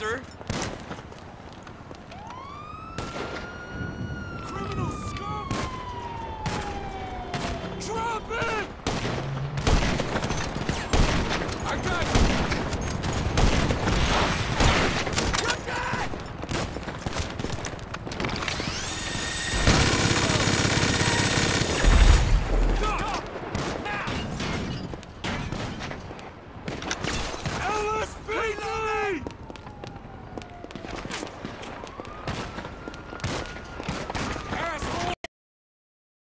loser.